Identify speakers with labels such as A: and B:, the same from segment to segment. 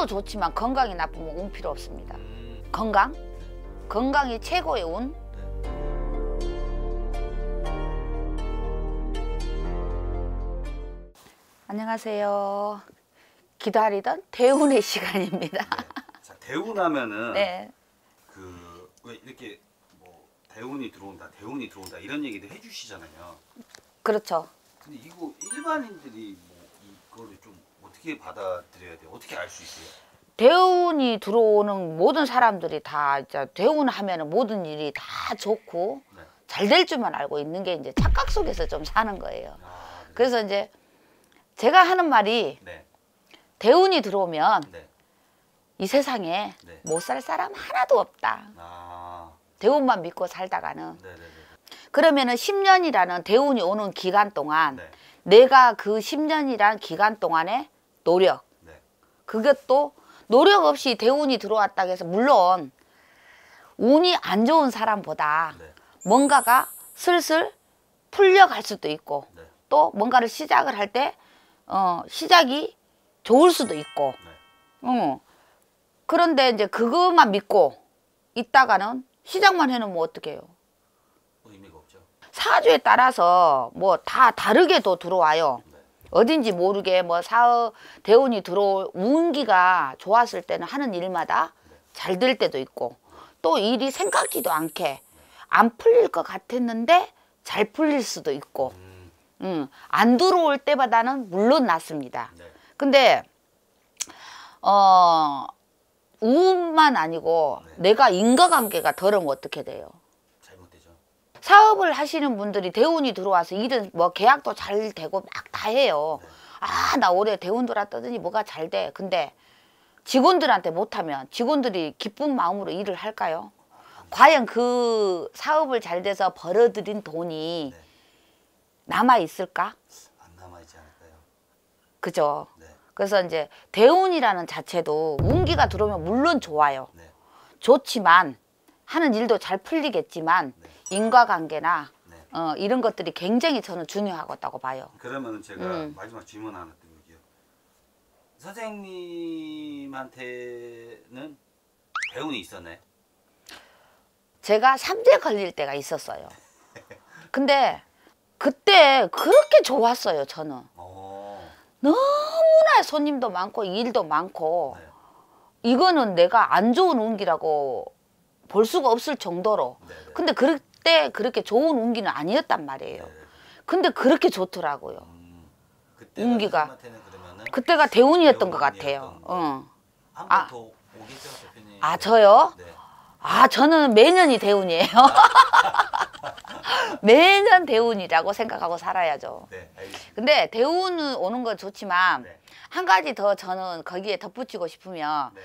A: 운도 좋지만 건강이 나쁘면 운 필요 없습니다.
B: 음,
A: 건강? 건강이 최고의 운. 안녕하세요. 기다리던 대운의 시간입니다.
B: 자 대운하면은
A: 네.
B: 그왜 이렇게 뭐 대운이 들어온다, 대운이 들어온다 이런 얘기도 해주시잖아요.
A: 그렇죠.
B: 근데 이거 일반인들이 어떻게 받아들여야 돼요? 어떻게 알 수 있어요?
A: 대운이 들어오는 모든 사람들이 다 이제 대운 하면은 모든 일이 다 좋고
B: 네.
A: 잘될 줄만 알고 있는 게 이제 착각 속에서 좀 사는 거예요.
B: 아, 네.
A: 그래서 이제 제가 하는 말이
B: 네,
A: 대운이 들어오면
B: 네,
A: 이 세상에
B: 네.
A: 못살 사람 하나도 없다.
B: 아,
A: 대운만 믿고 살다가는
B: 네,
A: 그러면은 10년이라는 대운이 오는 기간 동안
B: 네,
A: 내가 그 10년이란 기간 동안의 노력.
B: 네,
A: 그것도 노력 없이 대운이 들어왔다 해서 물론 운이 안 좋은 사람보다
B: 네,
A: 뭔가가 슬슬 풀려갈 수도 있고
B: 네,
A: 또 뭔가를 시작을 할 때 어, 시작이 좋을 수도 있고.
B: 네.
A: 어. 그런데 이제 그것만 믿고 있다가는 시작만 해놓으면 어떡해요?
B: 뭐 의미가 없죠.
A: 사주에 따라서 뭐 다 다르게 도 들어와요.
B: 네,
A: 어딘지 모르게 뭐 사업 대운이 들어올 운기가 좋았을 때는 하는 일마다 잘 될 때도 있고 또 일이 생각지도 않게 안 풀릴 것 같았는데 잘 풀릴 수도 있고
B: 음,
A: 음, 안 들어올 때마다는 물론 낫습니다.
B: 네,
A: 근데 어 운만 아니고
B: 네.
A: 내가 인과관계가 덜으면 어떻게 돼요? 사업을 하시는 분들이 대운이 들어와서 일은 뭐 계약도 잘 되고 막 다 해요.
B: 네.
A: 아, 나 올해 대운 들어왔더니 뭐가 잘 돼. 근데 직원들한테 못하면 직원들이 기쁜 마음으로 일을 할까요? 과연 그 사업을 잘 돼서 벌어들인 돈이
B: 네.
A: 남아 있을까?
B: 안 남아 있지 않을까요?
A: 그죠?
B: 네,
A: 그래서 이제 대운이라는 자체도 운기가 들어오면 물론 좋아요.
B: 네,
A: 좋지만 하는 일도 잘 풀리겠지만
B: 네.
A: 인과관계나
B: 네.
A: 어, 이런 것들이 굉장히 저는 중요하다고 봐요.
B: 그러면 제가
A: 음.
B: 마지막 질문 하나 드릴게요. 선생님한테는 배운이 있었나요?
A: 제가 삼재 걸릴 때가 있었어요. 근데 그때 그렇게 좋았어요, 저는.
B: 어,
A: 너무나 손님도 많고 일도 많고
B: 네,
A: 이거는 내가 안 좋은 운기라고 볼 수가 없을 정도로.
B: 네, 네.
A: 근데 그때 그렇게 좋은 운기는 아니었단 말이에요.
B: 네, 네.
A: 근데 그렇게 좋더라고요.
B: 음,
A: 운기가. 그때가 대운이었던 것 같아요.
B: 거.
A: 어.
B: 한
A: 아.
B: 오겠죠?
A: 아, 저요?
B: 네.
A: 아, 저는 매년이 대운이에요. 매년 대운이라고 생각하고 살아야죠.
B: 네.
A: 근데 대운은 오는 건 좋지만
B: 네,
A: 한 가지 더 저는 거기에 덧붙이고 싶으면
B: 네.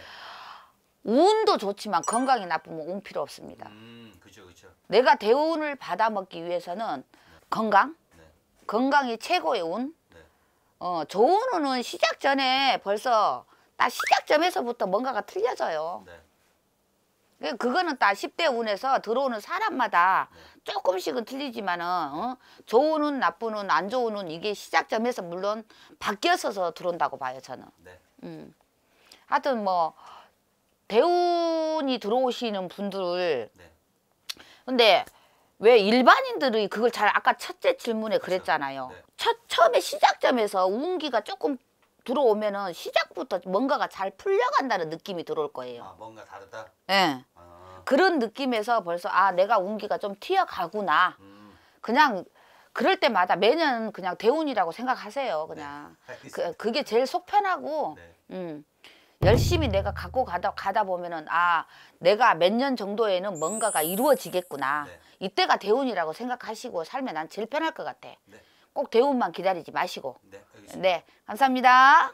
A: 운도 좋지만 건강이 나쁘면 운 필요 없습니다.
B: 음, 그죠, 그죠.
A: 내가 대운을 받아먹기 위해서는 건강,
B: 네,
A: 건강이 최고의 운.
B: 네.
A: 어, 좋은 운은 시작 전에 벌써 딱 시작점에서부터 뭔가가 틀려져요.
B: 네,
A: 그- 그거는 딱 10대 운에서 들어오는 사람마다
B: 네.
A: 조금씩은 틀리지만은 어? 좋은 운, 나쁜 운, 안 좋은 운 이게 시작점에서 물론 바뀌어서 들어온다고 봐요 저는.
B: 네.
A: 음. 하여튼 뭐 대운이 들어오시는 분들
B: 네.
A: 근데 왜 일반인들이 그걸 잘 아까 첫째 질문에 그랬잖아요.
B: 네.
A: 첫 처음에 시작점에서 운기가 조금 들어오면은 시작부터 뭔가가 잘 풀려간다는 느낌이 들어올 거예요.
B: 아, 뭔가 다르다.
A: 예.
B: 아,
A: 그런 느낌에서 벌써 아 내가 운기가 좀 튀어가구나.
B: 음,
A: 그냥 그럴 때마다 매년 그냥 대운이라고 생각하세요. 그냥
B: 알겠습니다.
A: 그, 그게 제일 속 편하고
B: 네,
A: 음, 열심히 내가 갖고 가다 가다 보면은 아 내가 몇 년 정도에는 뭔가가 이루어지겠구나.
B: 네.
A: 이때가 대운이라고 생각하시고 살면 난 제일 편할 것 같아.
B: 네.
A: 꼭 대운만 기다리지 마시고.
B: 네, 알겠습니다.
A: 네, 감사합니다.